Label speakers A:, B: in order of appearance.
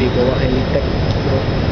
A: people I need tech.